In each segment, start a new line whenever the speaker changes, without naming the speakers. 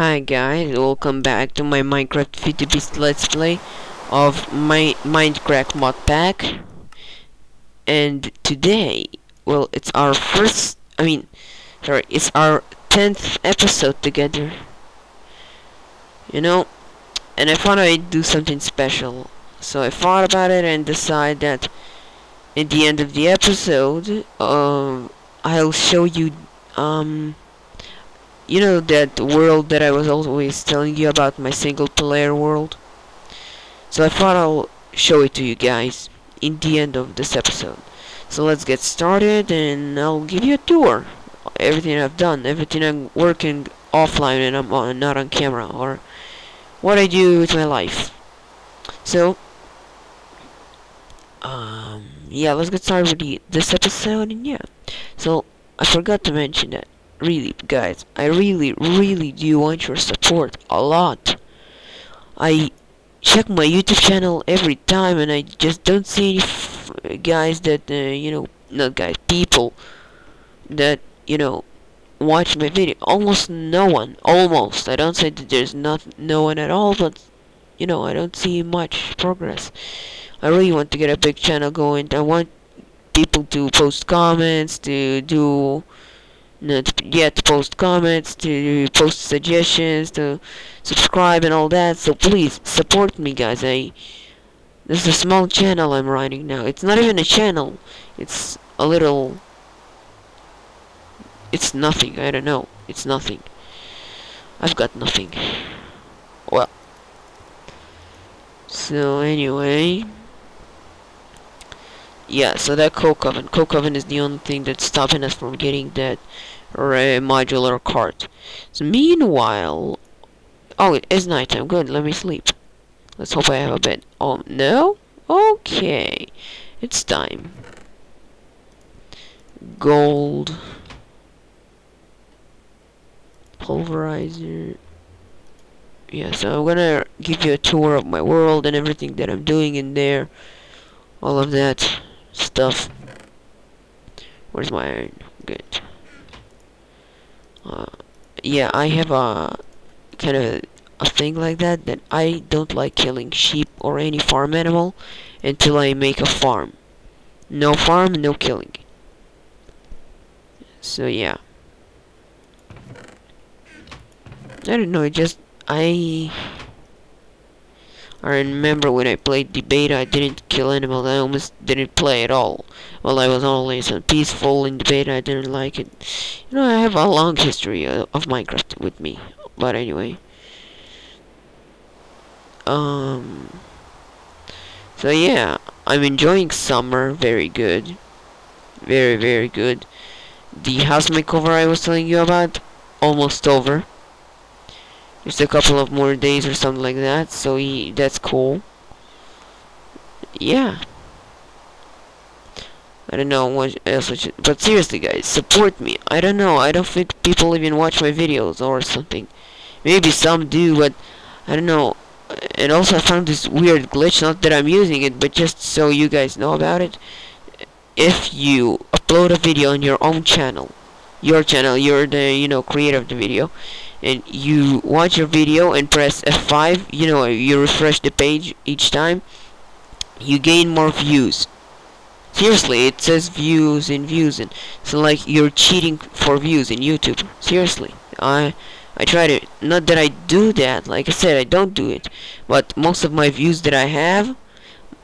Hi guys, welcome back to my Minecraft FTB Let's Play of my Minecraft mod pack. And today, well, it's our first, I mean, sorry, it's our 10th episode together. You know, and I thought I'd do something special. So I thought about it and decided that at the end of the episode, um, I'll show you, um, you know that world that I was always telling you about, my single player world? So I thought I'll show it to you guys in the end of this episode. So let's get started and I'll give you a tour. Everything I've done, everything I'm working offline and I'm on, not on camera, or what I do with my life. So, um, yeah, let's get started with the, this episode and yeah. So, I forgot to mention that really guys I really really do want your support a lot. I check my YouTube channel every time and I just don't see any guys that uh, you know not guys people that you know watch my video. Almost no one almost. I don't say that there's not no one at all but you know I don't see much progress. I really want to get a big channel going. I want people to post comments to do to, yeah, to post comments, to post suggestions, to subscribe and all that. So please support me, guys. I this is a small channel I'm running now. It's not even a channel. It's a little. It's nothing. I don't know. It's nothing. I've got nothing. Well. So anyway. Yeah, so that coke oven. Coke oven is the only thing that's stopping us from getting that modular cart. So meanwhile, oh, it is nighttime. Good, let me sleep. Let's hope I have a bed. Oh, no? Okay. It's time. Gold. Pulverizer. Yeah, so I'm gonna give you a tour of my world and everything that I'm doing in there. All of that stuff. Where's my iron? Good. Uh, yeah, I have a kind of a thing like that that I don't like killing sheep or any farm animal until I make a farm. No farm, no killing. So yeah. I don't know, just I I remember when I played the beta, I didn't kill animals. I almost didn't play at all. Well, I was always so peaceful in the beta. I didn't like it. You know, I have a long history of, of Minecraft with me. But anyway. Um. So yeah, I'm enjoying summer. Very good. Very, very good. The house makeover I was telling you about, almost over just a couple of more days or something like that so he, that's cool. Yeah. I don't know what else should, but seriously guys support me. I don't know I don't think people even watch my videos or something. Maybe some do but I don't know. And also I found this weird glitch not that I'm using it but just so you guys know about it. If you upload a video on your own channel your channel you're the you know creator of the video and you watch your video and press F5 you know you refresh the page each time you gain more views. Seriously it says views and views and so like you're cheating for views in YouTube. Seriously I I try to not that I do that like I said I don't do it but most of my views that I have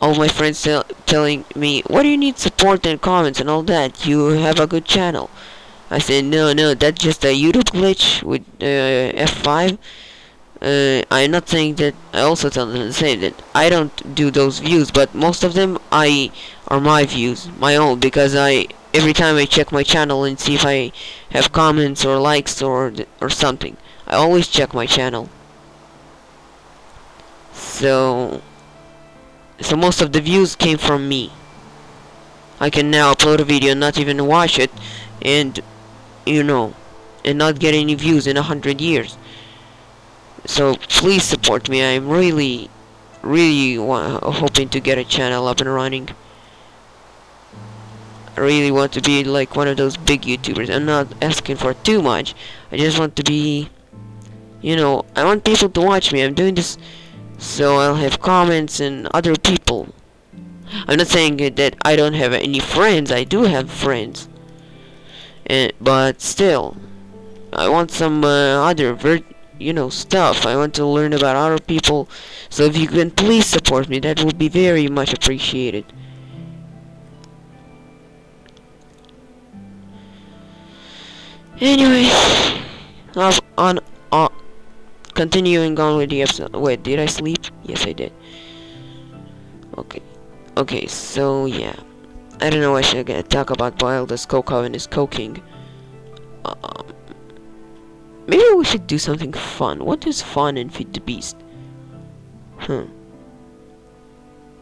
all my friends tell, telling me what do you need support and comments and all that? You have a good channel I said, no, no, that's just a YouTube glitch with uh, F5. Uh, I'm not saying that, I also tell them to say that I don't do those views, but most of them I are my views, my own, because I, every time I check my channel and see if I have comments or likes or, or something, I always check my channel. So, so most of the views came from me. I can now upload a video not even watch it, and you know, and not get any views in a hundred years. So please support me. I'm really, really hoping to get a channel up and running. I really want to be like one of those big YouTubers. I'm not asking for too much. I just want to be you know, I want people to watch me. I'm doing this so I'll have comments and other people. I'm not saying that I don't have any friends. I do have friends. And, but still, I want some uh, other ver you know stuff. I want to learn about other people. So if you can please support me, that would be very much appreciated. Anyways, on on, on continuing on with the episode. Wait, did I sleep? Yes, I did. Okay, okay. So yeah, I don't know. I should talk about while this coke oven is cooking. Um, maybe we should do something fun. What is fun in Feed the Beast? Hmm.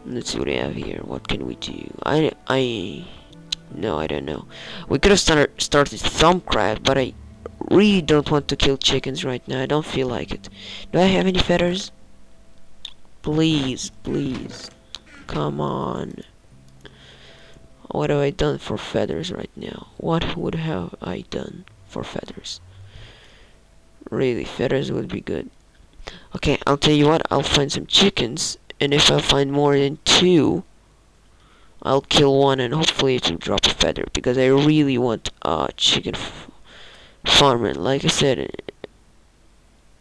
Let's see what I have here. What can we do? I I no, I don't know. We could have start, started Thaumcraft, but I really don't want to kill chickens right now. I don't feel like it. Do I have any feathers? Please, please. Come on. What have I done for feathers right now? What would have I done for feathers? Really, feathers would be good. Okay, I'll tell you what, I'll find some chickens, and if I find more than two, I'll kill one and hopefully it will drop a feather because I really want a chicken farmer. Like I said,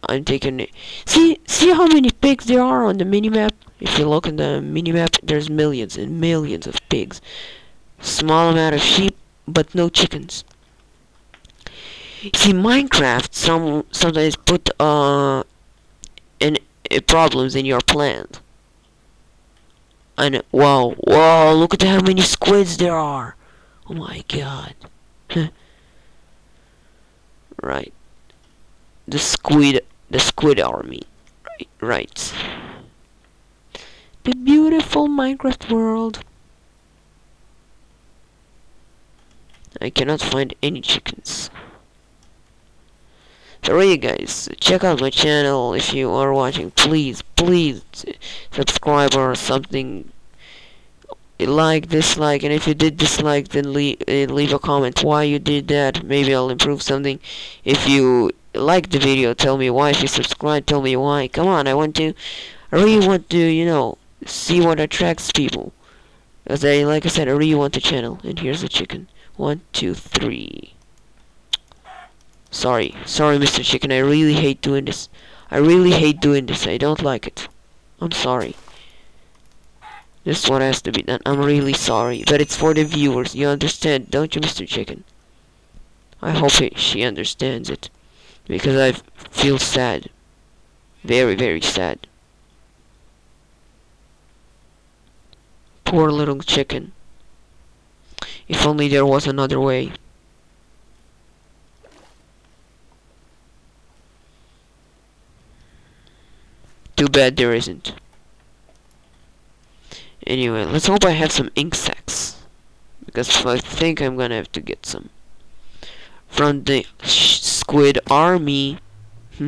I'm taking it. See, see how many pigs there are on the minimap? If you look at the minimap, there's millions and millions of pigs. Small amount of sheep, but no chickens. See, Minecraft some sometimes put uh, in uh, problems in your plant. And wow, wow, look at how many squids there are. Oh my god. right. The squid, the squid army. Right, right. The beautiful Minecraft world. I cannot find any chickens. So really guys, check out my channel if you are watching. Please, please subscribe or something. Like, dislike, and if you did dislike, then leave, uh, leave a comment why you did that. Maybe I'll improve something. If you like the video, tell me why. If you subscribe, tell me why. Come on, I want to, I really want to, you know, see what attracts people. As I, like I said, I really want the channel. And here's the chicken. One, two, three. Sorry, sorry Mr. Chicken, I really hate doing this. I really hate doing this, I don't like it. I'm sorry. This one has to be done, I'm really sorry. But it's for the viewers, you understand, don't you Mr. Chicken? I hope he, she understands it. Because I feel sad. Very, very sad. Poor little chicken. If only there was another way. Too bad there isn't. Anyway, let's hope I have some ink sacs. Because I think I'm gonna have to get some. From the squid army.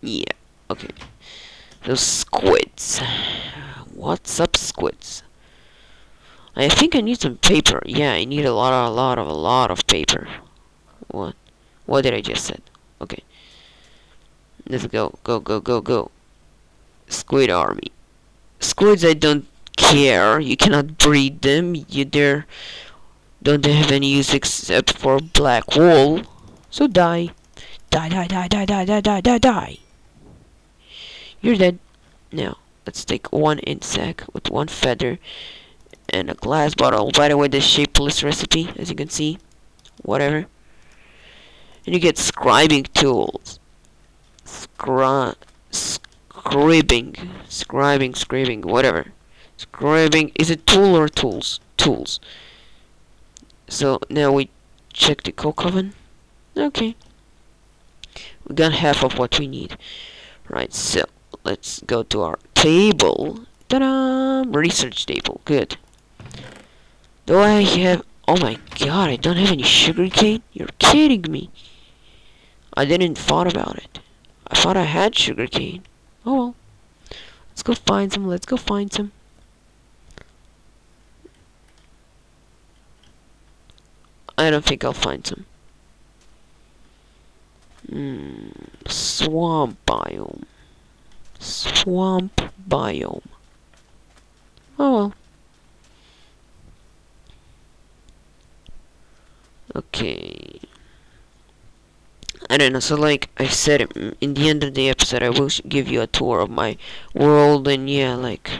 yeah, okay. Those squids. What's up, squids? I think I need some paper. Yeah, I need a lot, a lot of, a lot of paper. What? What did I just said? Okay. Let's go, go, go, go, go. Squid army. Squids, I don't care. You cannot breed them. You dare don't have any use except for black wool. So die. Die, die, die, die, die, die, die, die, die. You're dead. Now, let's take one ink sac with one feather and a glass bottle. By the way, the shapeless recipe, as you can see. Whatever. And you get scribing tools scri scribing, scribing, scribing, whatever. Scribing, is it tool or tools? Tools. So now we check the coke oven. Okay. We got half of what we need. Right, so let's go to our table. Ta-da! Research table. Good. Do I have... Oh my god, I don't have any sugar cane? You're kidding me. I didn't thought about it. I thought I had sugarcane. Oh well. Let's go find some. Let's go find some. I don't think I'll find some. Hmm, swamp biome. Swamp biome. Oh well. Okay. I don't know, so like I said in the end of the episode, I will give you a tour of my world, and yeah, like,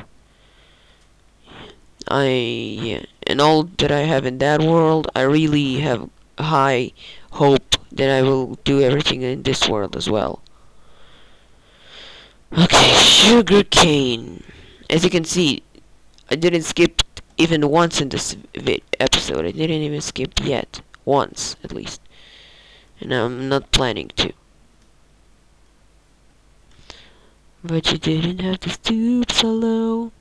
I, yeah, and all that I have in that world, I really have high hope that I will do everything in this world as well. Okay, sugar cane. As you can see, I didn't skip even once in this episode. I didn't even skip yet. Once, at least and I'm not planning to. But you didn't have to stoop so low.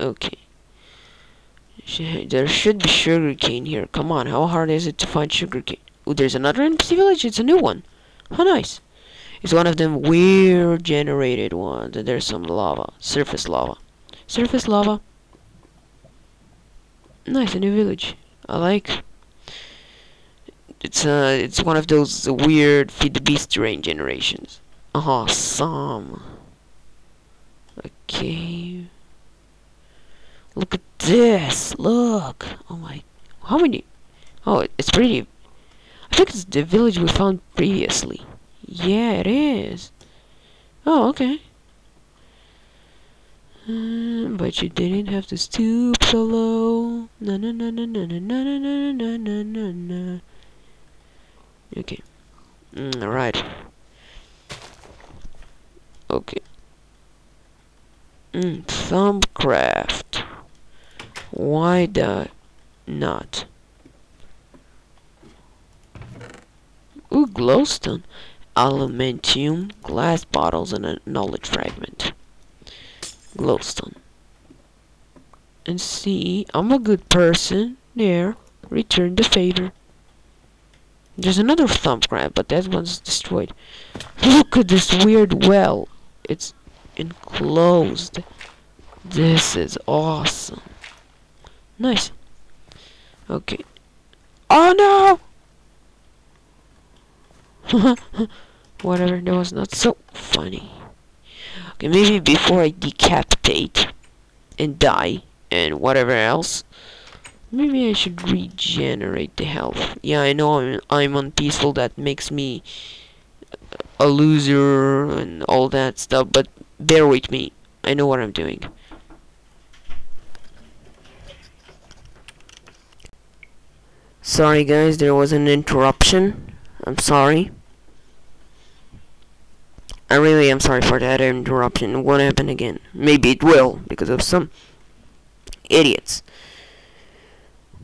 Okay. There should be sugarcane here. Come on, how hard is it to find sugarcane? Oh, there's another NPC village. It's a new one. How nice. It's one of them weird generated ones. And there's some lava. Surface lava. Surface lava. Nice, a new village. I like. It's uh, it's one of those weird feed the beast terrain generations. Awesome. Okay. Look at this. Look. Oh my. How many? Oh, it's pretty. I think it's the village we found previously. Yeah, it is. Oh, okay. Mm, but you didn't have to stoop so low. Na na na na na na na na na na na na. Okay. Mm, Alright. Okay. Mm, Thaumcraft. Why the not? Ooh, glowstone. Aluminium, glass bottles, and a knowledge fragment glowstone. And see, I'm a good person. There, return the favor. There's another Thaumcraft, but that one's destroyed. Look at this weird well. It's enclosed. This is awesome. Nice. Okay. Oh no! Whatever, that was not so funny. Okay, maybe before I decapitate and die and whatever else, maybe I should regenerate the health. Yeah, I know I'm, I'm unpeaceful, that makes me a loser and all that stuff, but bear with me. I know what I'm doing. Sorry guys, there was an interruption. I'm sorry. I really am sorry for that interruption. It won't happen again. Maybe it will, because of some idiots.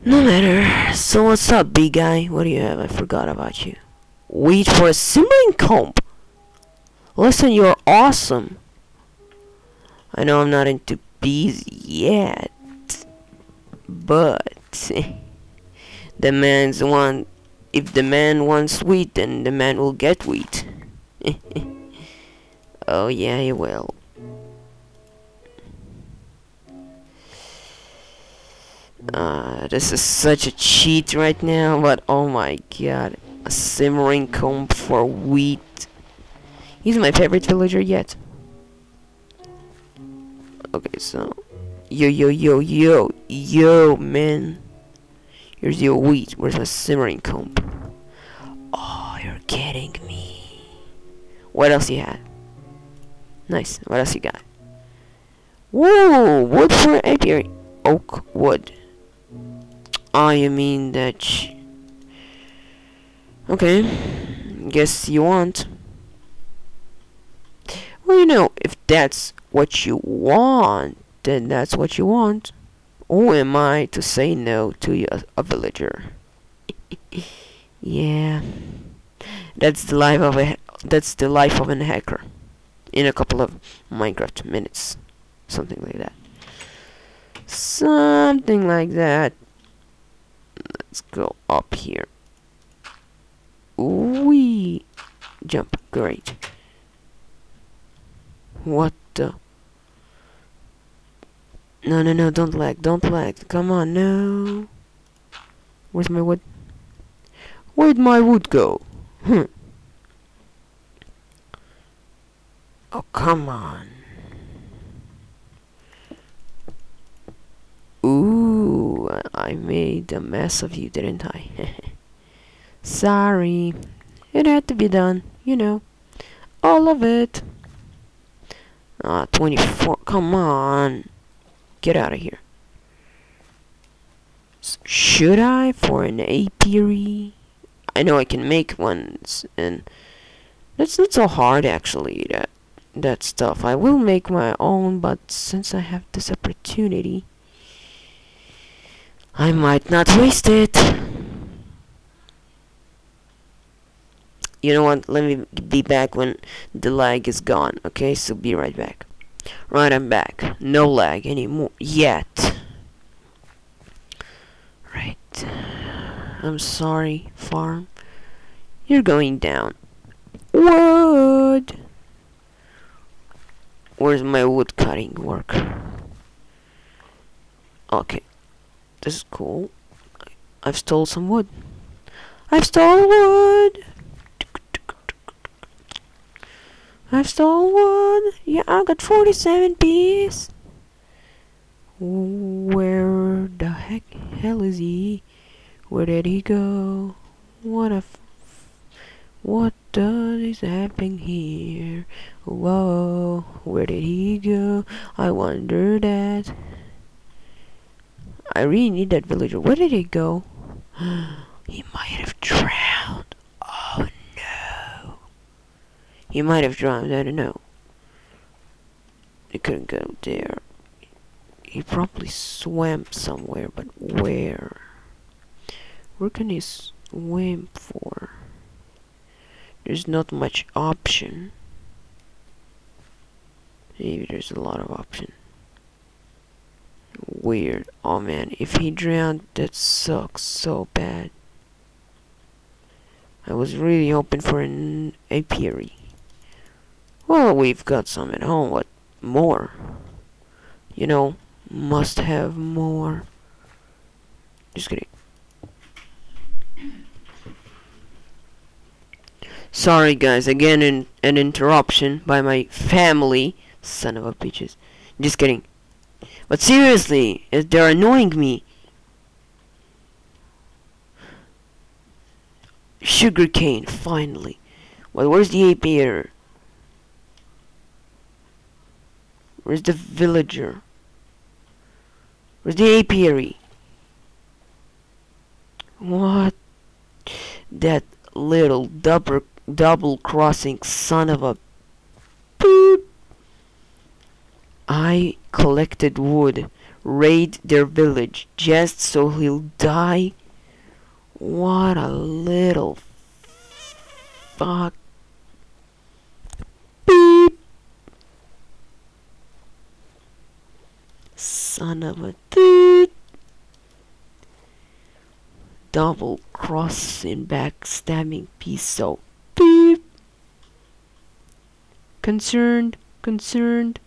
No matter. So what's up, big guy? What do you have? I forgot about you. Wait for a simmering comb. Listen, you're awesome. I know I'm not into bees yet, but the man's one. If the man wants wheat, then the man will get wheat. Oh yeah, you will. Uh, this is such a cheat right now, but oh my god. A simmering comb for wheat. He's my favorite villager yet. Okay, so... Yo, yo, yo, yo, yo, man. Here's your wheat. Where's my simmering comb? Oh, you're kidding me. What else you had? Nice. What else you got? Whoa! Wood for apiary. Oak wood. Oh, you mean that... okay. Guess you want. Well, you know, if that's what you want, then that's what you want. Who am I to say no to you, a villager? yeah. That's the life of a that's the life of an hacker in a couple of Minecraft minutes. Something like that. Something like that. Let's go up here. We jump. Great. What the? No, no, no, don't lag, don't lag. Come on, no. Where's my wood? Where'd my wood go? Hmm. Oh, come on. Ooh, I made a mess of you, didn't I? Sorry. It had to be done, you know. All of it. Ah, 24. Come on. Get out of here. S should I for an apiary? I know I can make ones, and that's not so hard actually. That that stuff. I will make my own, but since I have this opportunity, I might not waste it. You know what? Let me be back when the lag is gone. Okay, so be right back. Right, I'm back. No lag anymore yet. Right. I'm sorry, farm. You're going down. Wood. Where's my wood cutting work? Okay. This is cool. I've stole some wood. I've stole wood. I've stole wood. Yeah, I got 47 pieces. Where the heck hell is he? Where did he go? What a f what is happening here? Whoa, where did he go? I wonder that. I really need that villager. Where did he go? he might have drowned. Oh no. He might have drowned, I don't know. He couldn't go there. He probably swam somewhere, but where? Where can he swim for? There's not much option. Maybe there's a lot of option. Weird. Oh man, if he drowned, that sucks so bad. I was really hoping for an apiary. Well, we've got some at home. What more? You know, must have more. Just kidding. Sorry guys, again an interruption by my family. Son of a bitches. Just kidding. But seriously, they're annoying me. Sugarcane, finally. Well, where's the apiary? Where's the villager? Where's the apiary? What? That little double double crossing son of a beep. I collected wood, raid their village just so he'll die. What a little fuck. Beep. Son of a dude. Double crossing backstabbing piece so beep. Concerned, concerned.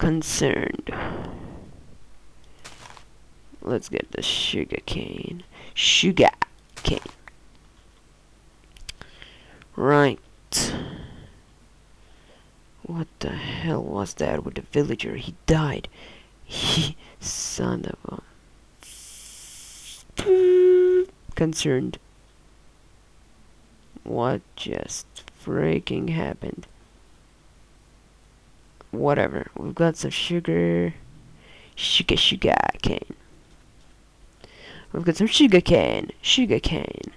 Concerned. Let's get the sugar cane. Sugar cane. Right. What the hell was that with the villager? He died. He son of a concerned. What just freaking happened? Whatever. We've got some sugar. Sugar, sugar cane. We've got some sugar cane. Sugar cane.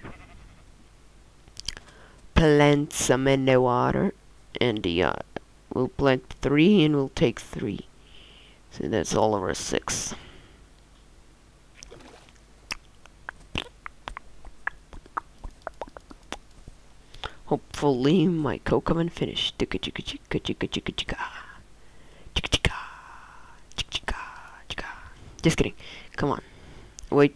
Plant some in the water. And uh, we'll plant three and we'll take three. So that's all over six. Hopefully my cocoa and finish chicka. Chicka chicka chicka. Just kidding. Come on. Wait.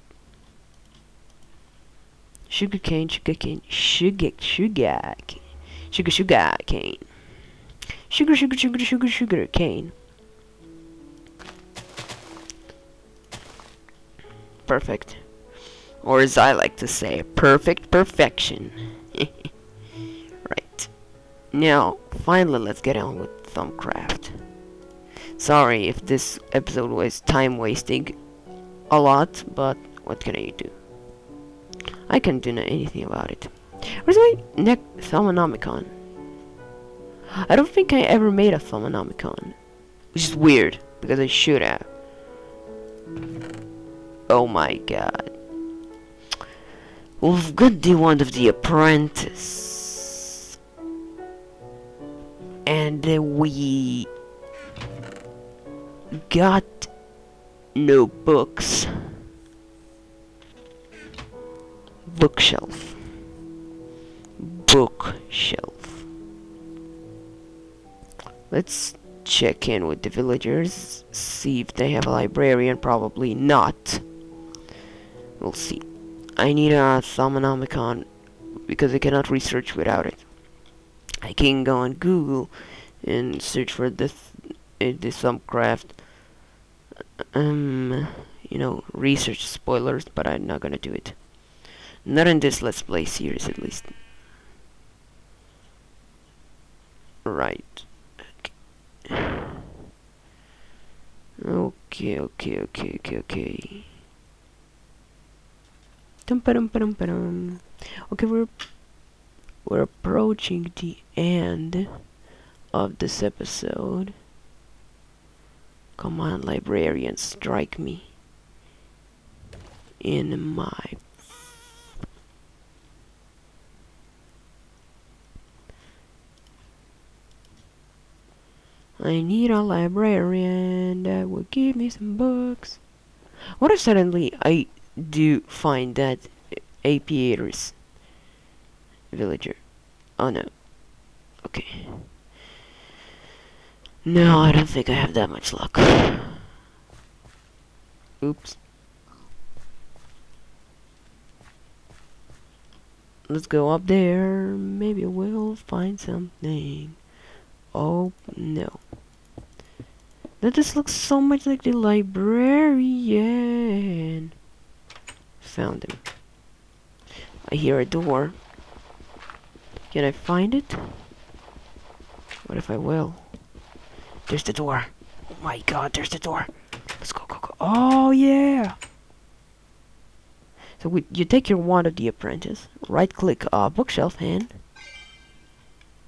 Sugar cane, sugar cane, sugar, sugar cane. Sugar, sugar cane. Sugar, sugar, sugar, sugar, sugar cane. perfect. Or as I like to say, perfect perfection. right. Now, finally, let's get on with Thaumcraft. Sorry if this episode was time wasting a lot, but what can I do? I can't do anything about it. Where's my neck Thaumonomicon? I don't think I ever made a Thaumonomicon. Which is weird, because I should have. Oh my god. We've got the one of the apprentice. And we got no books. Bookshelf. Bookshelf. Let's check in with the villagers, see if they have a librarian, probably not. We'll see. I need a Thaumonomicon because I cannot research without it. I can go on Google and search for this uh, the Thaumcraft um you know research spoilers but I'm not gonna do it. Not in this let's play series at least. Right. Okay okay okay okay okay. Dum -ba -dum -ba okay we're we're approaching the end of this episode Come on, librarian, strike me in my I need a librarian that will give me some books. What if suddenly I do find that apiator's villager? Oh no. Okay. No, I don't think I have that much luck. Oops. Let's go up there. Maybe we'll find something. Oh, no. That just looks so much like the librarian. Found him. I hear a door. Can I find it? What if I will? There's the door. Oh my god, there's the door. Let's go, go, go. Oh, yeah. So we, you take your wand of the apprentice, right click uh, bookshelf and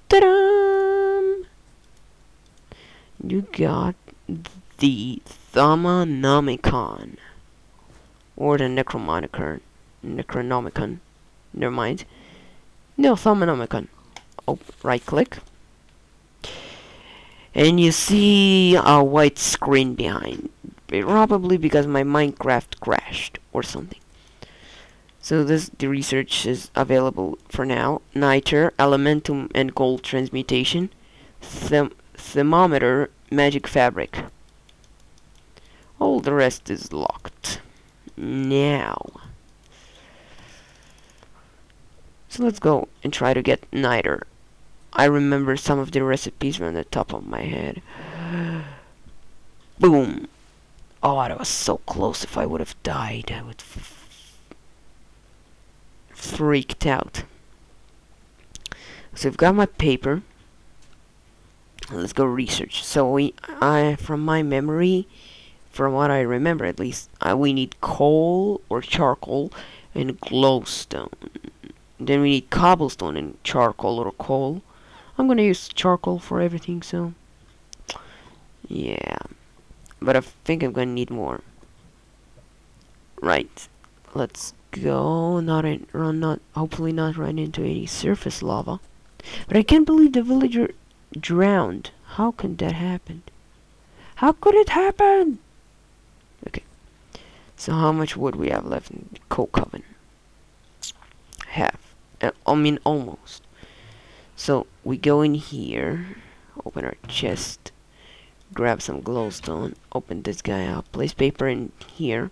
ta-da! You got the Thaumonomicon or the Necromonicon, Necronomicon. Never mind. No, Thaumonomicon. Oh, right click and you see a white screen behind probably because my Minecraft crashed or something. So this the research is available for now. Nitor elementum and gold transmutation. Thermometer magic fabric. All the rest is locked. Now. So let's go and try to get nitor I remember some of the recipes from the top of my head. Boom! Oh, that was so close. If I would have died, I would freaked out. So I've got my paper. Let's go research. So we, I, from my memory, from what I remember at least, uh, we need coal or charcoal and glowstone. Then we need cobblestone and charcoal or coal. I'm gonna use charcoal for everything, so... Yeah. But I think I'm gonna need more. Right. Let's go. Not in, run, not hopefully not run into any surface lava. But I can't believe the villager drowned. How can that happen? How could it happen? Okay. So how much wood we have left in the coal oven? Half. Uh, I mean almost. So we go in here, open our chest, grab some glowstone, open this guy up, place paper in here.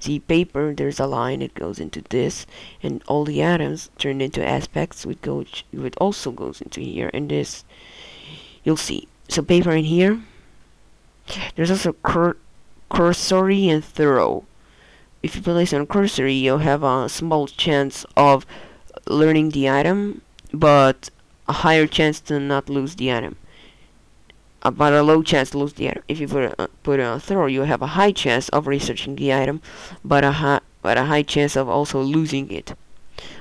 See paper, there's a line, it goes into this, and all the atoms turned into aspects would go would also goes into here, and this you'll see. So paper in here. There's also cur cursory and thorough. if you place on cursory, you'll have a small chance of learning the item, but a higher chance to not lose the item. Uh, but a low chance to lose the item. If you put a, uh, put a thorough, you have a high chance of researching the item, but a high but a high chance of also losing it.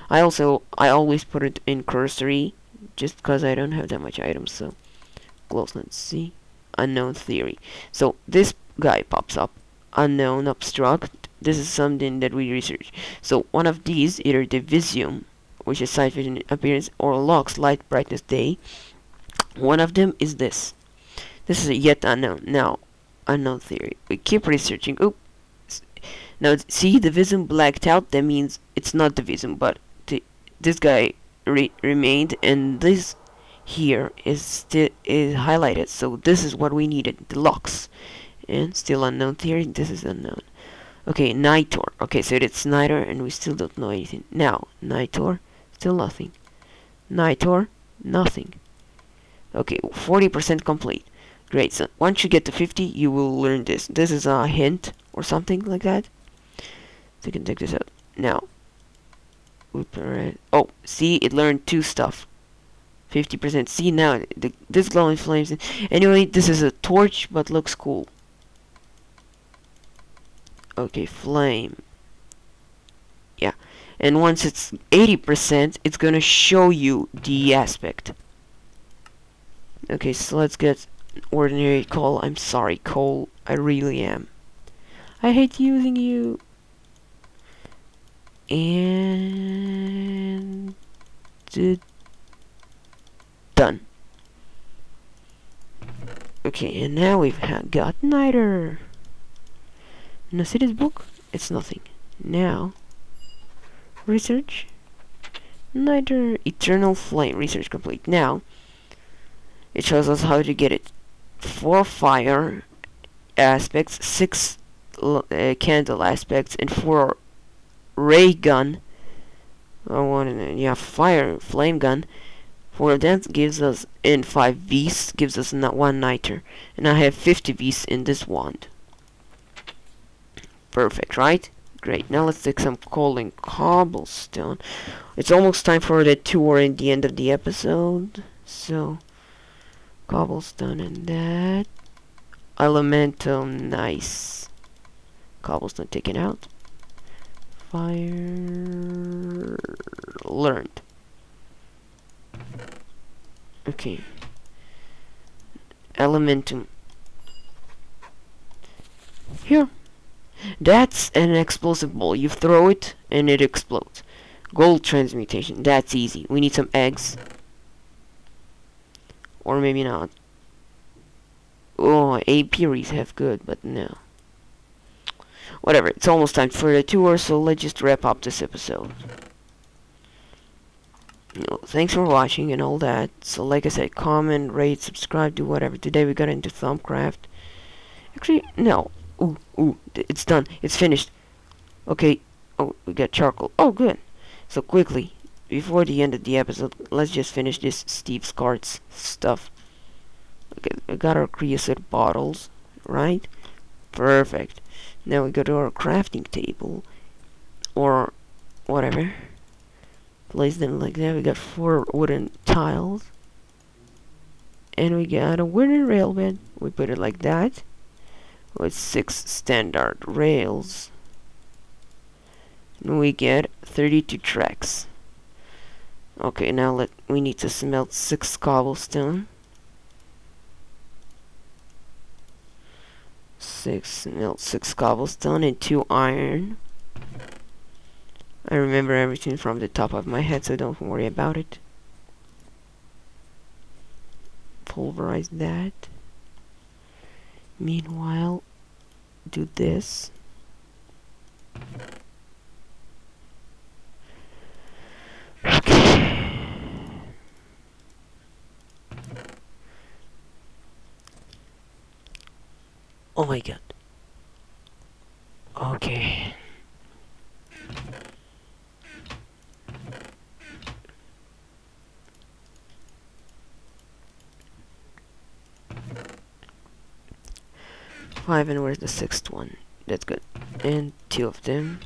I also I always put it in cursory, just because I don't have that much items. So close. Let's see. Unknown theory. So this guy pops up. Unknown obstruct. This is something that we research. So one of these, either the Visium, which is sight vision appearance, or locks, light brightness day. One of them is this. This is a yet unknown. Now, unknown theory. We keep researching. Oop. Now, see the vision blacked out. That means it's not the vision, but the, this guy re remained, and this here is is highlighted. So this is what we needed. The locks. and still unknown theory. This is unknown. Okay, Nitor. Okay, so it's Nitor, and we still don't know anything. Now, Nitor, still nothing. Nitor, nothing. Okay, 40% complete. Great, so once you get to 50, you will learn this. This is a hint or something like that. So you can take this out. Now, oh, see, it learned two stuff. 50%. See now, the, this glowing flames. Anyway, this is a torch, but looks cool. Okay, flame. And once it's 80%, it's gonna show you the aspect. Okay, so let's get ordinary coal. I'm sorry, coal. I really am. I hate using you. And... Done. Okay, and now we've got Nitor. Now see this book? It's nothing. Now, research. Nitor Eternal Flame. Research complete. Now, it shows us how to get it. Four fire aspects, six uh, candle aspects, and four ray gun. Oh, one, yeah, fire flame gun. Four of that gives us in five V's gives us not one nitor, and I have 50 V's in this wand. Perfect, right? Great. Now let's take some coal and cobblestone. It's almost time for the tour in the end of the episode. So, cobblestone and that. Elemental, nice. Cobblestone taken out. Fire learned. Okay. Elementum. Here. That's an explosive ball. You throw it and it explodes. Gold transmutation. That's easy. We need some eggs. Or maybe not. Oh, apiaries have good, but no. Whatever, it's almost time for the tour, so let's just wrap up this episode. Thanks for watching and all that. So like I said, comment, rate, subscribe, do whatever. Today we got into Thaumcraft. Actually, no. Ooh, ooh, it's done. It's finished. Okay. Oh, we got charcoal. Oh, good. So quickly, before the end of the episode, let's just finish this Steve's Carts stuff. Okay, we got our creosote bottles, right? Perfect. Now we go to our crafting table, or whatever. Place them like that. We got four wooden tiles. And we got a wooden rail bed. We put it like that. With six standard rails. And we get 32 tracks. Okay, now let we need to smelt six cobblestone. Six smelt six cobblestone and two iron. I remember everything from the top of my head, so don't worry about it. Pulverize that. Meanwhile, do this. Okay. Oh my god. Okay. Five and where's the sixth one? that's good. And two of them.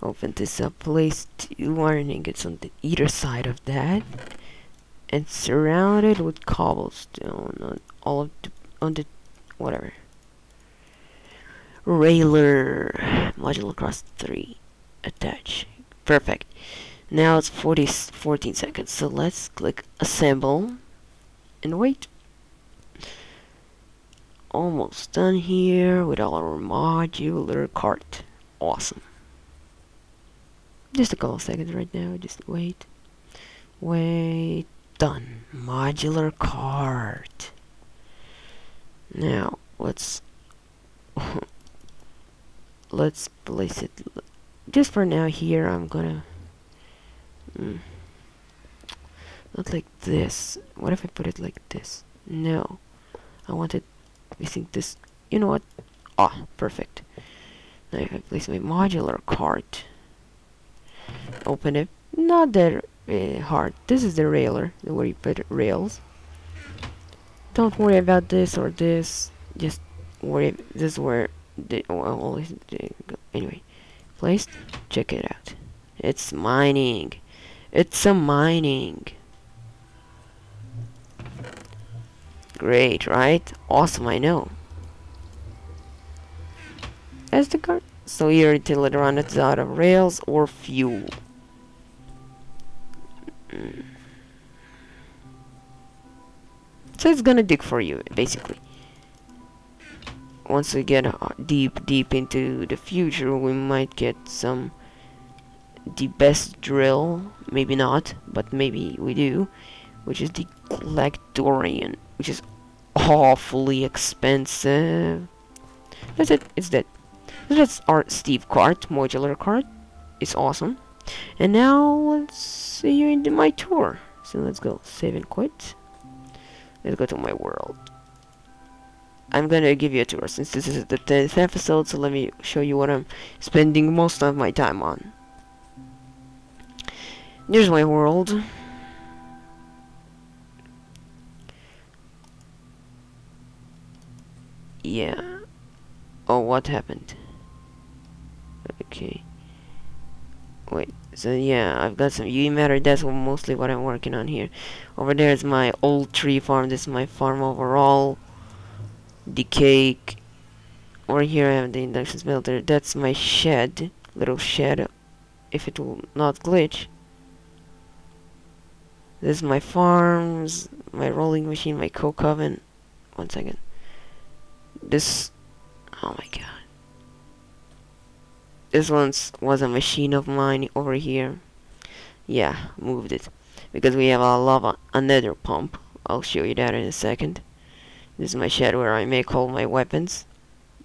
Open this up, place two iron ingots on the either side of that. And surround it with cobblestone on all of the, on the, whatever. Railer, modular cross 3, attach. Perfect. Now it's 40, 14 seconds, so let's click assemble and wait almost done here with all our modular cart. Awesome. Just a couple seconds right now, just wait. Wait, done. Modular cart. Now, let's... let's place it... Just for now here, I'm gonna... Mm, not like this. What if I put it like this? No. I want it we think this you know what? Ah perfect. Now if I place my modular cart open it. Not that uh, hard. This is the railer where you put rails. Don't worry about this or this. Just worry this is where the well, anyway. Placed check it out. It's mining. It's a mining Great, right? Awesome, I know. As the card. So here it runs out of rails or fuel. Mm. So it's gonna dig for you, basically. Once we get uh, deep, deep into the future, we might get some the best drill. Maybe not, but maybe we do. Which is the Galgadorian which is awfully expensive. That's it, it's dead. That's our Steve cart, modular cart. It's awesome. And now let's see you into my tour. So let's go save and quit. Let's go to my world. I'm gonna give you a tour since this is the 10th episode, so let me show you what I'm spending most of my time on. Here's my world. Yeah. Oh, what happened? Okay. Wait, so yeah, I've got some UU matter, that's mostly what I'm working on here. Over there is my old tree farm, this is my farm overall. The cake. Over here I have the induction smelter, that's my shed, little shed, if it will not glitch. This is my farms, my rolling machine, my coke oven. One second. This, oh my god. This once was a machine of mine over here. Yeah, moved it. Because we have a lava, another pump. I'll show you that in a second. This is my shed where I make all my weapons.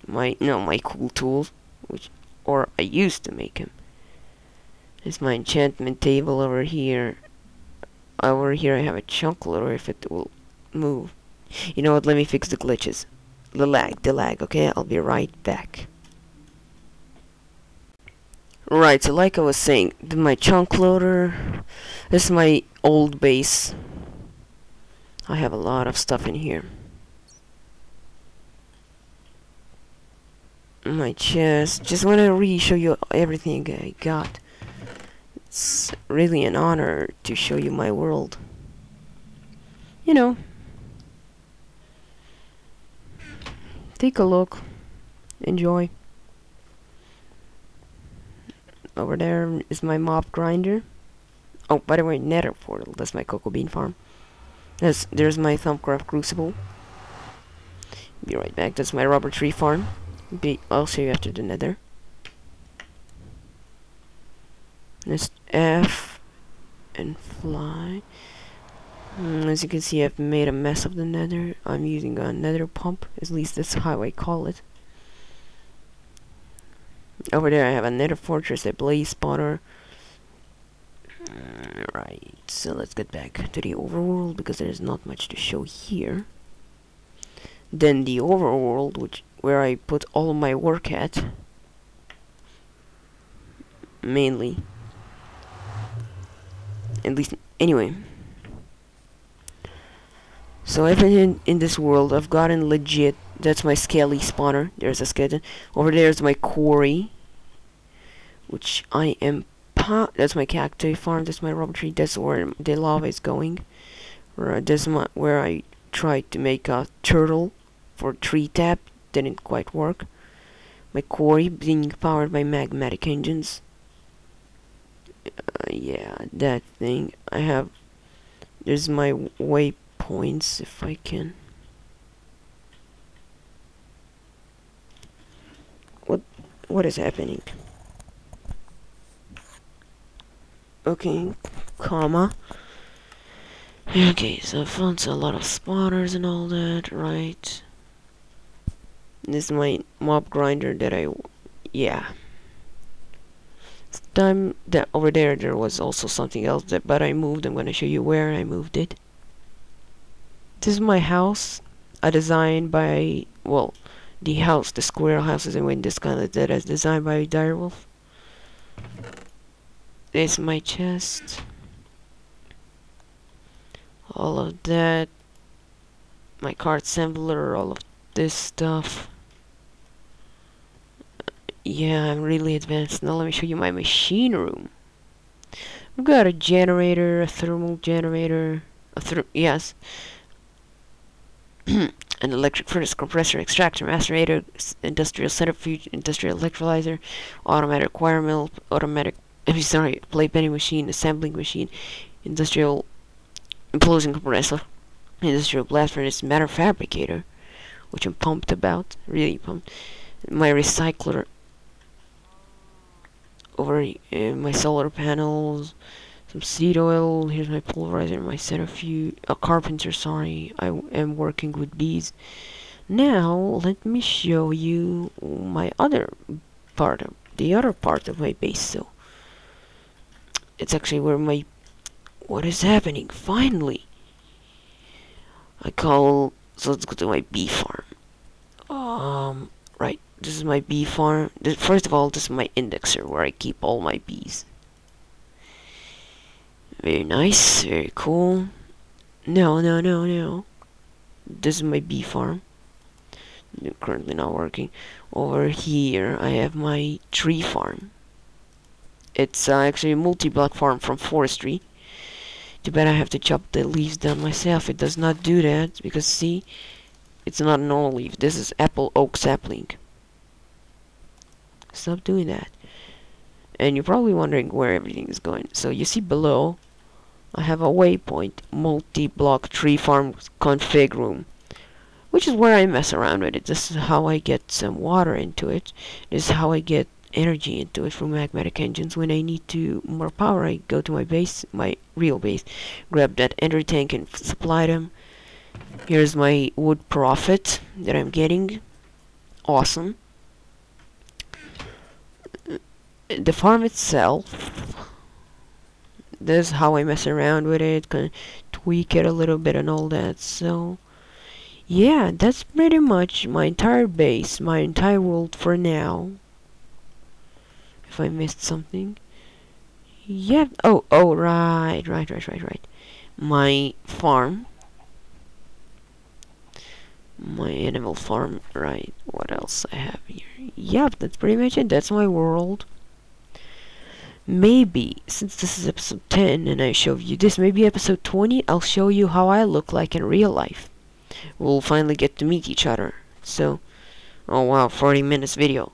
My, no, my cool tools. Which, or I used to make them. This is my enchantment table over here. Over here I have a chunk loader if it will move. You know what, let me fix the glitches the lag, the lag, okay? I'll be right back. Right, so like I was saying, my chunk loader, this is my old base. I have a lot of stuff in here. My chest, just want to really show you everything I got. It's really an honor to show you my world. You know, take a look. Enjoy. Over there is my mob grinder. Oh by the way nether portal that's my cocoa bean farm. There's there's my Thaumcraft crucible. Be right back. That's my rubber tree farm. Be I'll show you after the nether. Let's F and fly as you can see, I've made a mess of the nether. I'm using a nether pump, at least that's how I call it. Over there I have a nether fortress, a blaze spotter. Mm, right, so let's get back to the overworld because there's not much to show here. Then the overworld, which where I put all my work at. Mainly. At least, anyway. So everything in this world I've gotten legit That's my scaly spawner. There's a skeleton. Over there's my quarry. Which I am that's my cacti farm, that's my rubber tree, that's where the lava is going. That's my, where I tried to make a turtle for tree tap, didn't quite work. My quarry being powered by magmatic engines. Uh, yeah, that thing. I have, there's my waypoints if I can. What, what is happening? okay, comma. Okay, so I found a lot of spawners and all that, right? This is my mob grinder that I, yeah. Time that over there, there was also something else that, but I moved. I'm gonna show you where I moved it. This is my house, a design by, well, the house, the square houses in this kind of that is designed by Direwolf. This is my chest. All of that. My cart assembler, all of this stuff. Yeah, I'm really advanced. Now let me show you my machine room. We've got a generator, a thermal generator, a ther yes, an electric furnace, compressor, extractor, macerator, industrial centrifuge, industrial electrolyzer, automatic wire mill, automatic I'm sorry, plate bending machine, assembling machine, industrial implosion compressor, industrial blast furnace, matter fabricator, which I'm pumped about, really pumped. My recycler over uh, my solar panels, some seed oil. Here's my pulverizer, my centrifuge. A carpenter, sorry, I am working with bees. Now let me show you my other part of the other part of my base. So it's actually where my... What is happening? Finally! I call... So let's go to my bee farm. Um, right. This is my bee farm. This, first of all, this is my indexer where I keep all my bees. Very nice. Very cool. No, no, no, no. This is my bee farm. Currently not working. Over here, I have my tree farm. It's uh, actually a multi-block farm from forestry. Too bad I have to chop the leaves down myself. It does not do that because see, it's not an normal leaf. This is apple oak sapling. Stop doing that. And you're probably wondering where everything is going. So you see below, I have a waypoint multi-block tree farm config room which is where I mess around with it. This is how I get some water into it. This is how I get energy into it from magmatic engines. When I need to more power, I go to my base, my real base, grab that ender tank and supply them. Here's my wood profit that I'm getting. Awesome. Uh, the farm itself, this is how I mess around with it, of tweak it a little bit and all that. So, yeah, that's pretty much my entire base, my entire world for now if I missed something. Yeah, Oh, oh, right, right, right, right, right. My farm. My animal farm. Right. What else I have here? Yep, that's pretty much it. That's my world. Maybe, since this is episode 10 and I show you this, maybe episode 20, I'll show you how I look like in real life. We'll finally get to meet each other. So, oh wow, 40 minutes video.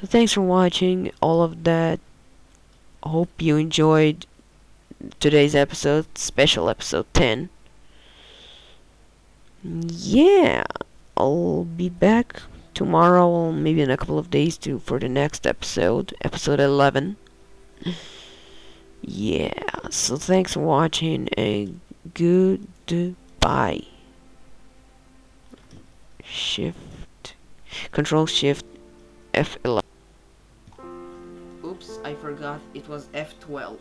So thanks for watching all of that. Hope you enjoyed today's episode, special episode 10. Yeah, I'll be back tomorrow, maybe in a couple of days, to for the next episode, episode 11. Yeah, so thanks for watching and goodbye. Shift, Control Shift F11. Oops, I forgot it was F12.